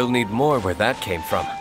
We'll need more where that came from.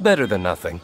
Better than nothing.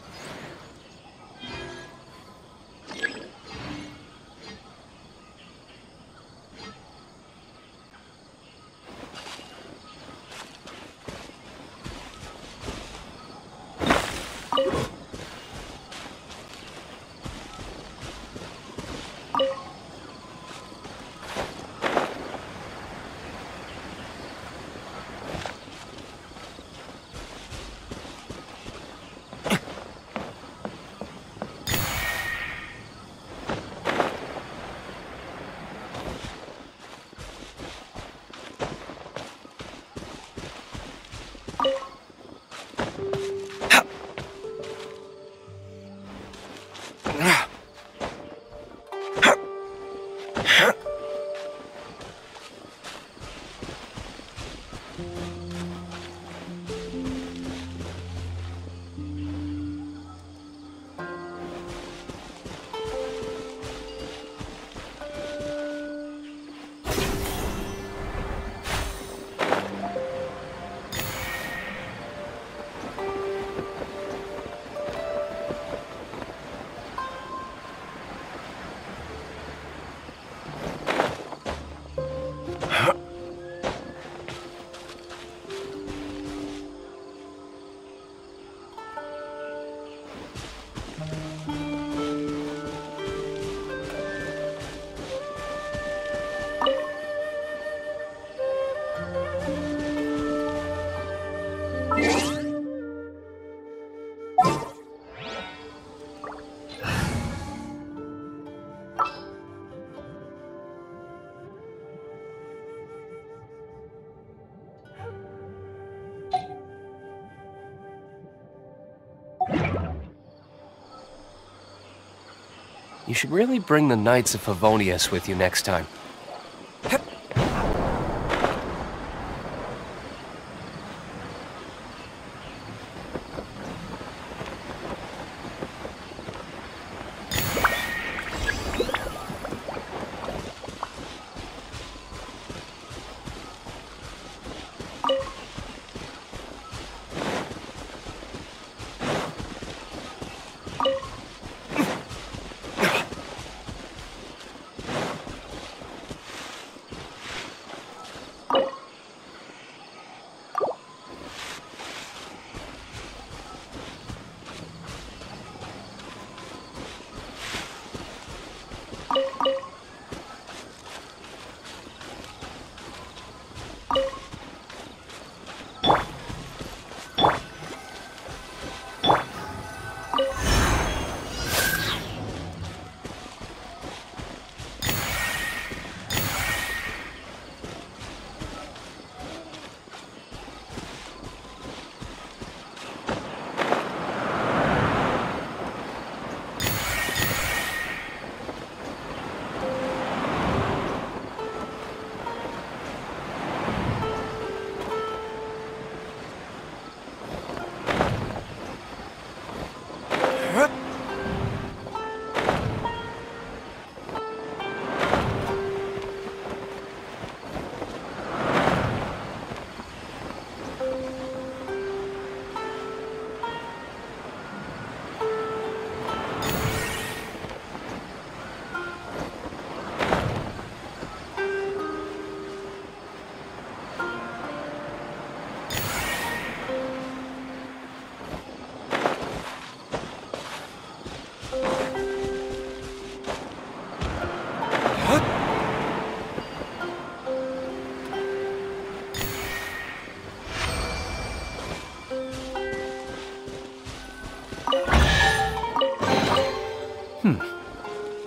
You should really bring the Knights of Favonius with you next time.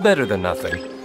Better than nothing.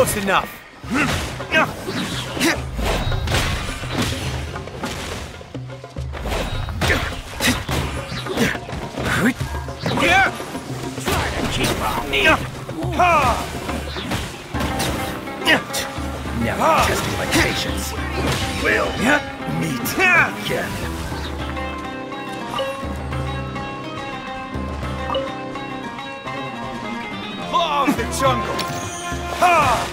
Close enough. Yeah. Try to keep on me. Now testing my patience. We'll meet again. Law of the jungle. Ha!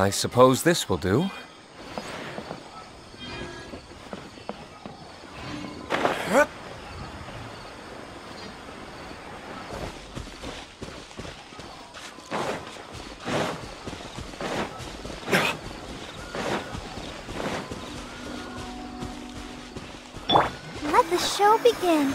I suppose this will do. Let the show begin.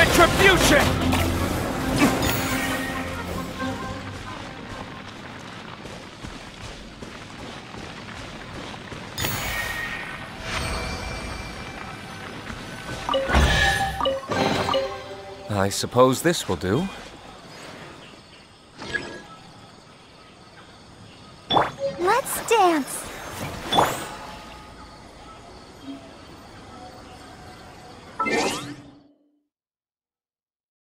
Retribution! I suppose this will do.